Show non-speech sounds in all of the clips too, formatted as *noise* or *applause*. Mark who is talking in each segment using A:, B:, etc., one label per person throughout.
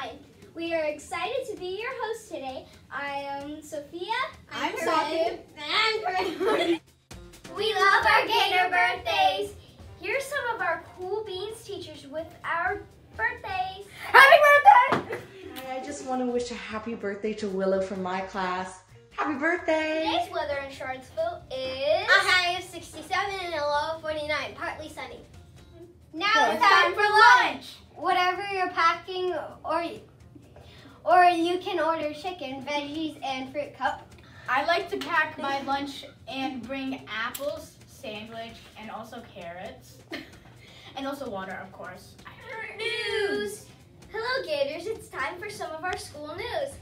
A: Hi, we are excited to be your host today. I am Sophia.
B: I'm, I'm
A: And I'm *laughs* We love our Gator birthdays. Here's some of our cool Beans teachers with our birthdays.
B: Happy birthday!
C: Hi, I just want to wish a happy birthday to Willow from my class. Happy birthday!
A: Today's weather in Charlottesville is...
D: A high of 67 and a low of 49, partly sunny.
A: Now it's time for lunch! Whatever you're packing, or or you can order chicken, veggies, and fruit cup.
B: I like to pack my lunch and bring apples, sandwich, and also carrots. *laughs* and also water, of course.
A: News. Hello, Gators. It's time for some of our school news.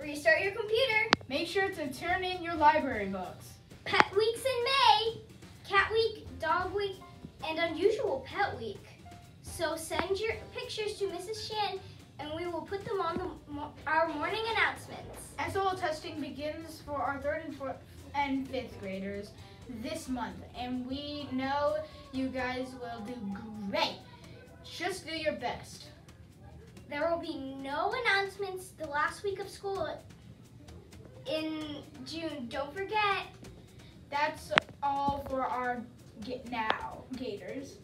A: Restart your computer.
B: Make sure to turn in your library books.
A: Pet Weeks in May, Cat Week, Dog Week, and Unusual Pet Week. So send your pictures to Mrs. Shand and we will put them on the, our morning announcements.
B: SOL testing begins for our third and fourth and fifth graders this month, and we know you guys will do great. Just do your best.
A: There will be no announcements the last week of school in June. Don't forget.
B: That's all for our get now Gators.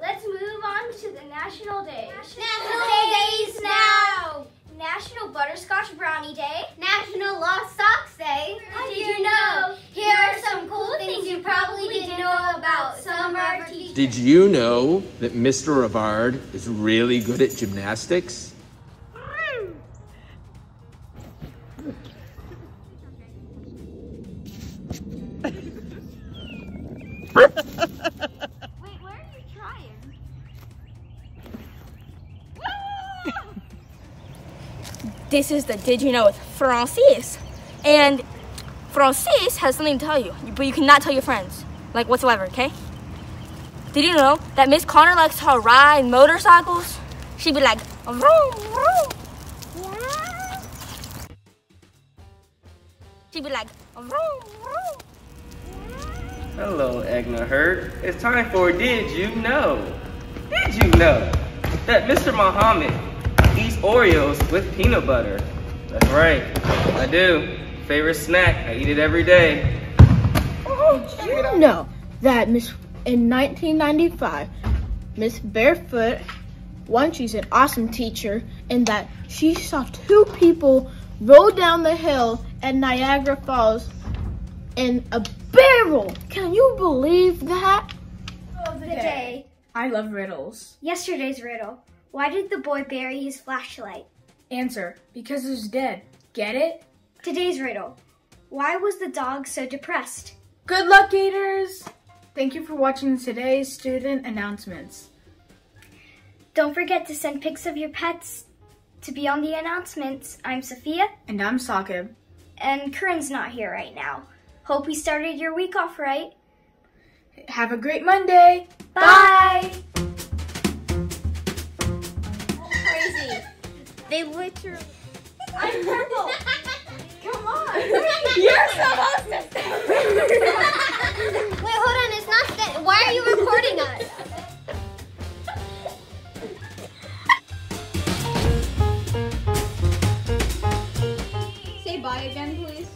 A: Let's move on to the National Days.
D: National Days now!
A: National Butterscotch Brownie Day.
D: National Lost Socks Day.
A: Did you know?
D: Here are some cool things you probably didn't know about some of our teachers.
E: Did you know that Mr. Rivard is really good at gymnastics? *laughs*
A: Wait, where are you trying?
F: This is the Did You Know with Francis. And Francis has something to tell you, but you cannot tell your friends, like whatsoever, okay? Did you know that Miss Connor likes to ride motorcycles? She'd be like, vroom, vroom. She'd be like, vroom, vroom.
G: Hello, Agnor Hurt. It's time for Did You Know? Did you know that Mr. Muhammad eats Oreos with peanut butter? That's right, I do. Favorite snack, I eat it every day.
H: Did you know that Miss in 1995, Miss Barefoot, one she's an awesome teacher, and that she saw two people roll down the hill at Niagara Falls in a barrel. Can you believe that?
A: The day.
B: I love riddles.
A: Yesterday's riddle. Why did the boy bury his flashlight?
B: Answer: Because he's dead. Get it?
A: Today's riddle. Why was the dog so depressed?
B: Good luck, Gators! Thank you for watching today's student announcements.
A: Don't forget to send pics of your pets to be on the announcements. I'm Sophia,
B: And I'm Sakib.
A: and Corinne's not here right now. Hope we started your week off right.
B: Have a great Monday!
A: Bye!
D: Crazy. They literally.
A: I'm purple. Come on. *laughs*
D: You're supposed to *laughs* Wait, hold on. It's not that. Why are you recording us?
B: Say bye again, please.